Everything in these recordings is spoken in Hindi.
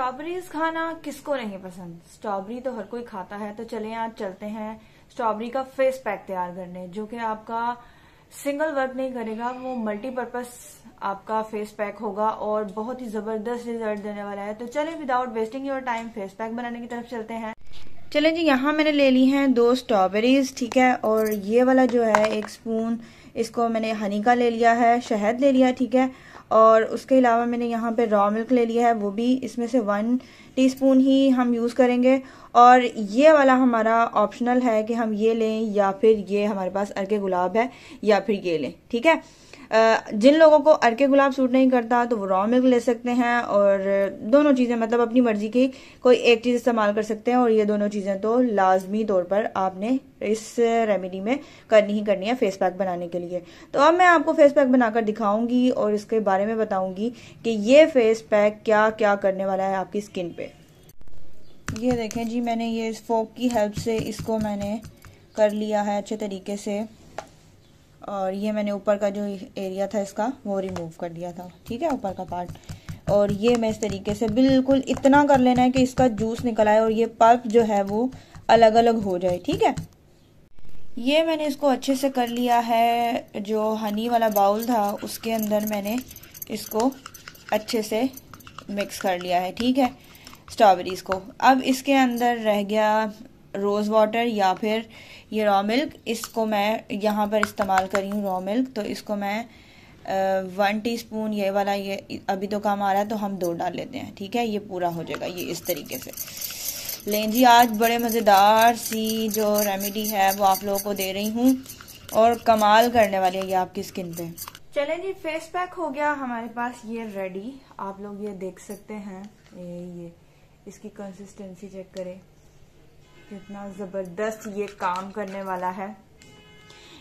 स्ट्रॉबेरीज खाना किसको नहीं पसंद? स्ट्रॉबेरी तो हर कोई खाता है तो चले आज चलते हैं स्ट्रॉबेरी का फेस पैक तैयार करने, जो कि आपका सिंगल वर्क नहीं करेगा, वो मल्टीपर्पज आपका फेस पैक होगा और बहुत ही ज़बरदस्त रिज़ल्ट देने वाला है। तो चले without wasting your time face pack बनाने की तरफ़ चलते हैं। चलें जी, यहाँ मैंने ले ली हैं दो स्ट्रॉबेरीज ठीक है? और ये वाला जो है, एक स्पून इसको मैंने हनी का ले लिया है, शहद ले लिया, ठीक है? और उसके अलावा मैंने यहाँ पे रॉ मिल्क ले लिया है, वो भी इसमें से वन टीस्पून ही हम यूज़ करेंगे। और ये वाला हमारा ऑप्शनल है कि हम ये लें या फिर ये हमारे पास अर्के गुलाब है या फिर ये लें, ठीक है? जिन लोगों को अरके गुलाब सूट नहीं करता तो वो रॉ मिल्क ले सकते हैं और दोनों चीज़ें मतलब अपनी मर्ज़ी की कोई एक चीज़ इस्तेमाल कर सकते हैं और ये दोनों चीज़ें तो लाजमी तौर पर आपने इस रेमेडी में करनी ही करनी है फेस पैक बनाने के लिए। तो अब मैं आपको फेस पैक बनाकर दिखाऊँगी और इसके बारे में बताऊँगी कि ये फेस पैक क्या क्या करने वाला है आपकी स्किन पे। ये देखें जी, मैंने ये फोक की हेल्प से इसको मैंने कर लिया है अच्छे तरीके से। और ये मैंने ऊपर का जो एरिया था इसका, वो रिमूव कर दिया था। ठीक है, ऊपर का पार्ट और ये मैं इस तरीके से बिल्कुल इतना कर लेना है कि इसका जूस निकल आए और ये पल्प जो है वो अलग अलग हो जाए। ठीक है? ये मैंने इसको अच्छे से कर लिया है, जो हनी वाला बाउल था, उसके अंदर मैंने इसको अच्छे से मिक्स कर लिया है। ठीक है? स्ट्रॉबेरीज को। अब इसके अंदर रह गया रोज़ वाटर या फिर ये रॉ मिल्क इसको मैं यहाँ पर इस्तेमाल कर रही हूँ रॉ मिल्क तो इसको मैं वन टीस्पून ये वाला ये, अभी तो काम आ रहा है तो हम दो डाल लेते हैं, ठीक है? ये पूरा हो जाएगा, ये इस तरीके से। लें जी, आज बड़े मज़ेदार सी जो रेमेडी है, वो आप लोगों को दे रही हूँ, और कमाल करने वाली है ये आपकी स्किन पे। चले जी फेस पैक हो गया हमारे पास, ये रेडी आप लोग ये देख सकते हैं, ये ये, इसकी कंसिस्टेंसी चेक करें। कितना ज़बरदस्त ये काम करने वाला है।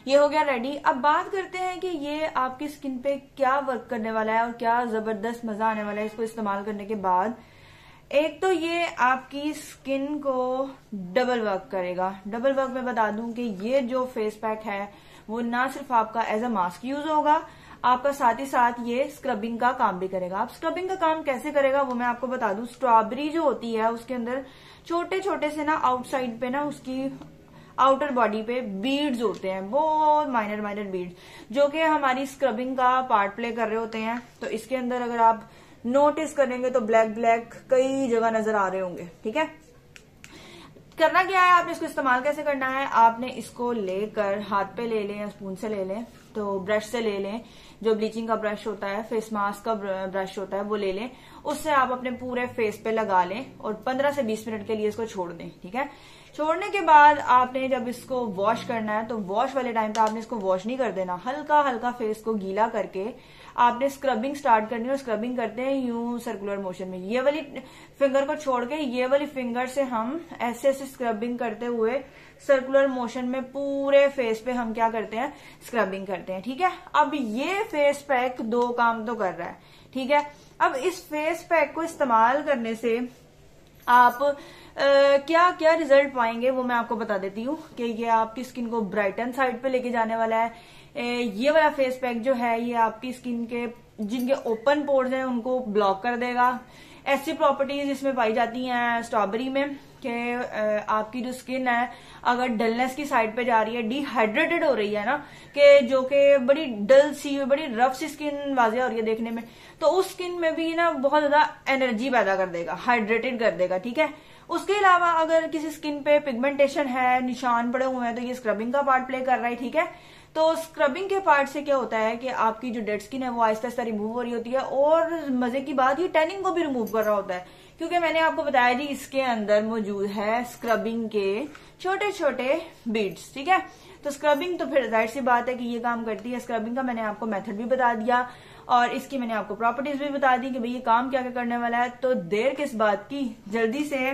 ये हो गया रेडी अब बात करते हैं कि ये आपकी स्किन पे क्या वर्क करने वाला है और क्या ज़बरदस्त मज़ा आने वाला है इसको इस्तेमाल करने के बाद। एक तो ये आपकी स्किन को डबल वर्क करेगा। डबल वर्क में बता दूँ कि ये जो फेस पैक है, वो ना सिर्फ़ आपका एज अ मास्क यूज़ होगा आपका साथ ही साथ ये स्क्रबिंग का काम भी करेगा। आप स्क्रबिंग का काम कैसे करेगा, वो मैं आपको बता दूँ। स्ट्रॉबेरी जो होती है, उसके अंदर छोटे छोटे से ना आउटसाइड पे ना उसकी आउटर बॉडी पे बीड्स होते हैं, बहुत माइनर माइनर बीड्स जो कि हमारी स्क्रबिंग का पार्ट प्ले कर रहे होते हैं। तो इसके अंदर अगर आप नोटिस करेंगे तो ब्लैक ब्लैक कई जगह नज़र आ रहे होंगे, ठीक है? करना क्या है? आपने इसको इस्तेमाल कैसे करना है? आपने इसको लेकर हाथ पे ले लें या स्पून से ले लें। तो ब्रश से ले लें, जो ब्लीचिंग का ब्रश होता है फेस मास्क का ब्रश होता है, वो ले लें। उससे आप अपने पूरे फेस पे लगा लें और 15 से 20 मिनट के लिए इसको छोड़ दें, ठीक है? छोड़ने के बाद आपने जब इसको वॉश करना है तो वॉश वाले टाइम पे आपने इसको वॉश नहीं कर देना। हल्का हल्का फेस को गीला करके आपने स्क्रबिंग स्टार्ट करनी है और स्क्रबिंग करते हैं यू सर्कुलर मोशन में। ये वाली फिंगर को छोड़ के ये वाली फिंगर से हम ऐसे ऐसे स्क्रबिंग करते हुए सर्कुलर मोशन में पूरे फेस पे हम क्या करते हैं? स्क्रबिंग करते हैं ठीक है? अब ये फेस पैक दो काम तो कर रहा है ठीक है? अब इस फेस पैक को इस्तेमाल करने से आप आ, क्या क्या रिज़ल्ट पाएँगे वो मैं आपको बता देती हूँ कि ये आपकी स्किन को ब्राइटन साइड पे लेके जाने वाला है ये वाला फेस पैक जो है, ये आपकी स्किन के, जिनके ओपन पोर्स हैं, उनको ब्लॉक कर देगा। ऐसी प्रॉपर्टीज़ इसमें पाई जाती हैं स्ट्रॉबेरी में कि आपकी जो स्किन है, अगर डलनेस की साइड पे जा रही है डिहाइड्रेटेड हो रही है ना, कि जो कि बड़ी डल सी, बड़ी रफ सी स्किन वाजिया हो रही है देखने में तो उस स्किन में भी ना बहुत ज़्यादा एनर्जी पैदा कर देगा हाइड्रेटेड कर देगा, ठीक है? उसके अलावा अगर किसी स्किन पे पिगमेंटेशन है, निशान पड़े हुए हैं तो ये स्क्रबिंग का पार्ट प्ले कर रहा है, ठीक है? तो स्क्रबिंग के पार्ट से क्या होता है कि आपकी जो डेड स्किन है, वो आहिस्ता आहिस्ता रिमूव हो रही होती है और मज़े की बात ये टैनिंग को भी रिमूव कर रहा होता है। क्योंकि मैंने आपको बताया जी, इसके अंदर मौजूद है स्क्रबिंग के छोटे छोटे बीड्स ठीक है? तो स्क्रबिंग तो फिर ज़ाहिर सी बात है कि ये काम करती है। स्क्रबिंग का मैंने आपको मेथड भी बता दिया और इसकी मैंने आपको प्रॉपर्टीज़ भी बता दी कि भाई ये काम क्या क्या करने वाला है। तो देर किस बात की? जल्दी से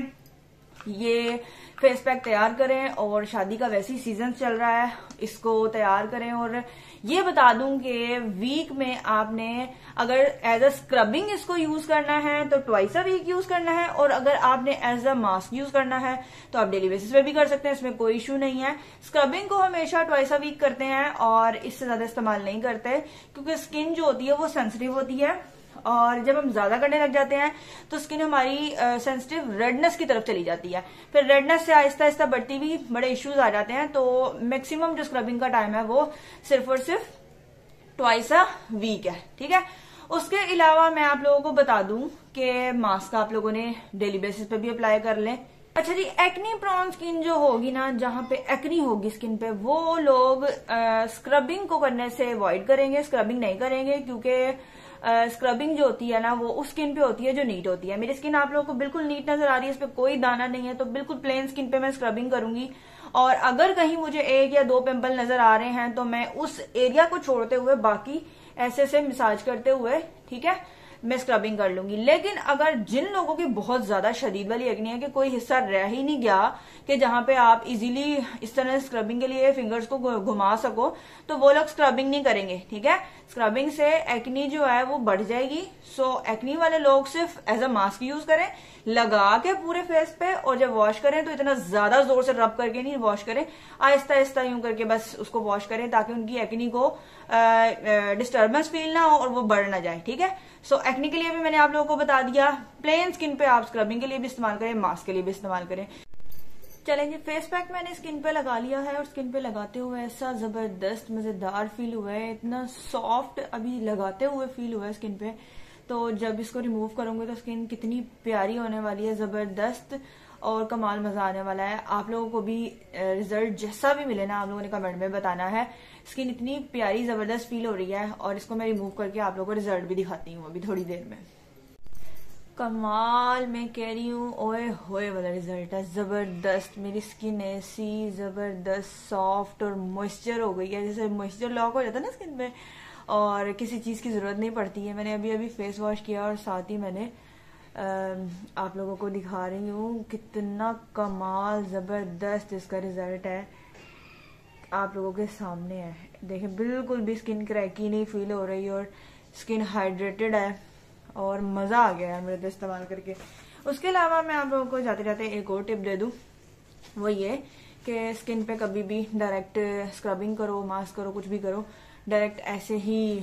ये फेस पैक तैयार करें और शादी का वैसे ही सीज़न चल रहा है, इसको तैयार करें और ये बता दूँ कि वीक में आपने अगर एज अ स्क्रबिंग इसको यूज़ करना है तो ट्वाइस अ वीक यूज़ करना है और अगर आपने एज अ मास्क यूज़ करना है तो आप डेली बेसिस पे भी कर सकते हैं, इसमें कोई इश्यू नहीं है। स्क्रबिंग को हमेशा ट्वाइस अ वीक करते हैं और इससे ज़्यादा इस्तेमाल नहीं करते, क्योंकि स्किन जो होती है वो सेंसिटिव होती है। और जब हम ज़्यादा करने लग जाते हैं तो स्किन हमारी सेंसिटिव रेडनेस की तरफ़ चली जाती है। फिर रेडनेस से आहिस्ता आहिस्ता बढ़ती हुई बड़े इश्यूज़ आ जाते हैं तो मैक्सिमम जो स्क्रबिंग का टाइम है वो सिर्फ़ और सिर्फ़ ट्वाइस अ वीक है ठीक है? उसके अलावा मैं आप लोगों को बता दूँ कि मास्क आप लोगों ने डेली बेसिस पे भी अप्लाई कर लें। अच्छा जी एक्नी प्रॉन स्किन जो होगी ना जहाँ पे एक्नी होगी स्किन पे वो लोग आ, स्क्रबिंग को करने से अवॉइड करेंगे स्क्रबिंग नहीं करेंगे क्योंकि स्क्रबिंग जो होती है ना, वो उस स्किन पे होती है जो नीट होती है। मेरी स्किन आप लोगों को बिल्कुल नीट नज़र आ रही है इस पर कोई दाना नहीं है तो बिल्कुल प्लेन स्किन पे मैं स्क्रबिंग करूँगी। और अगर कहीं मुझे एक या दो पिंपल नज़र आ रहे हैं तो मैं उस एरिया को छोड़ते हुए बाकी ऐसे ऐसे मिसाज करते हुए, ठीक है? मैं स्क्रबिंग कर लूँगी। लेकिन अगर जिन लोगों की बहुत ज़्यादा शदीद वाली अग्नि है कि कोई हिस्सा रह ही नहीं गया कि जहाँ पे आप इजीली इस तरह स्क्रबिंग के लिए फिंगर्स को घुमा सको तो वो लोग स्क्रबिंग नहीं करेंगे, ठीक है? स्क्रबिंग से एक्नी जो है वो बढ़ जाएगी। सो एक्नी वाले लोग सिर्फ़ एज अ मास्क यूज़ करें, लगा के पूरे फेस पे और जब वॉश करें तो इतना ज़्यादा ज़ोर से रब करके नहीं वॉश करें। आहिस्ता आहिस्ता यूँ करके बस उसको वॉश करें ताकि उनकी एक्नी को डिस्टर्बेंस फील ना हो और वो बढ़ ना जाए, ठीक है? सो so, एक्नी के लिए भी मैंने आप लोगों को बता दिया। प्लेन स्किन पे आप स्क्रबिंग के लिए भी इस्तेमाल करें मास्क के लिए भी इस्तेमाल करें। चलें जी फेस पैक मैंने स्किन पे लगा लिया है और स्किन पे लगाते हुए ऐसा ज़बरदस्त मज़ेदार फील हुआ है। इतना सॉफ्ट अभी लगाते हुए फील हुआ है स्किन पे। तो जब इसको रिमूव करूँगी तो स्किन कितनी प्यारी होने वाली है ज़बरदस्त। और कमाल मज़ा आने वाला है। आप लोगों को भी रिज़ल्ट जैसा भी मिले ना, आप लोगों ने कमेंट में बताना है। स्किन इतनी प्यारी, ज़बरदस्त फील हो रही है और इसको मैं रिमूव करके आप लोगों को रिज़ल्ट भी दिखाती हूँ अभी थोड़ी देर में। कमाल, मैं कह रही हूँ, ओए होए वाला रिज़ल्ट है। ज़बरदस्त, मेरी स्किन ऐसी ज़बरदस्त सॉफ्ट और मॉइस्चर हो गई है। जैसे मॉइस्चर लॉक हो जाता है ना स्किन में, और किसी चीज़ की ज़रूरत नहीं पड़ती है। मैंने अभी अभी फेस वॉश किया और साथ ही मैंने आप लोगों को दिखा रही हूँ कितना कमाल ज़बरदस्त इसका रिज़ल्ट है। आप लोगों के सामने है। देखें बिल्कुल भी स्किन क्रैकी नहीं फील हो रही और स्किन हाइड्रेटेड है और मज़ा आ गया है मेरे तो इस्तेमाल करके। उसके अलावा मैं आप लोगों को जाते जाते एक और टिप दे दूँ। वो ये कि स्किन पे कभी भी डायरेक्ट स्क्रबिंग करो मास्क करो, कुछ भी करो। डायरेक्ट ऐसे ही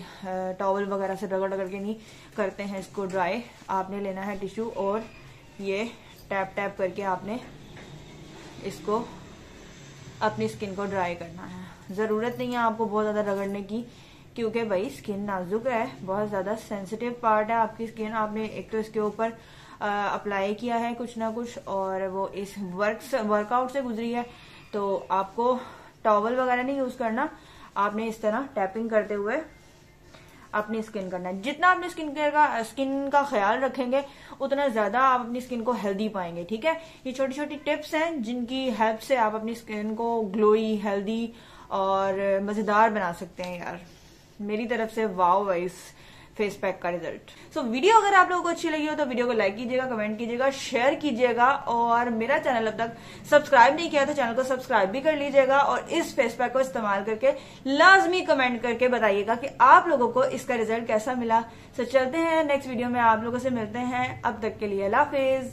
टॉवल वगैरह से रगड़ रगड़ के नहीं करते हैं इसको ड्राई आपने लेना है टिश्यू और ये टैप टैप करके आपने इसको अपनी स्किन को ड्राई करना है. ज़रूरत नहीं है आपको बहुत ज़्यादा रगड़ने की, क्योंकि भाई स्किन नाजुक है, बहुत ज़्यादा सेंसिटिव पार्ट है आपकी स्किन आपने एक तो इसके ऊपर अप्लाई किया है कुछ ना कुछ और वो इस वर्क वर्कआउट से गुजरी है तो आपको टॉवल वगैरह नहीं यूज़ करना. आपने इस तरह टैपिंग करते हुए अपनी स्किन करना है। जितना अपनी स्किन केयर का स्किन का ख्याल रखेंगे, उतना ज़्यादा आप अपनी स्किन को हेल्दी पाएँगे, ठीक है? ये छोटी छोटी टिप्स हैं जिनकी हेल्प से आप अपनी स्किन को ग्लोई हेल्दी और मज़ेदार बना सकते हैं यार। मेरी तरफ़ से वाओ वाइस फेस पैक का रिज़ल्ट सो so, वीडियो अगर आप लोगों को अच्छी लगी हो तो वीडियो को लाइक कीजिएगा कमेंट कीजिएगा शेयर कीजिएगा और मेरा चैनल अब तक सब्सक्राइब नहीं किया तो चैनल को सब्सक्राइब भी कर लीजिएगा और इस फेस पैक को इस्तेमाल करके लाजमी कमेंट करके बताइएगा कि आप लोगों को इसका रिज़ल्ट कैसा मिला। सो so, चलते हैं नेक्स्ट वीडियो में। आप लोगों से मिलते हैं। अब तक के लिए हाफिज।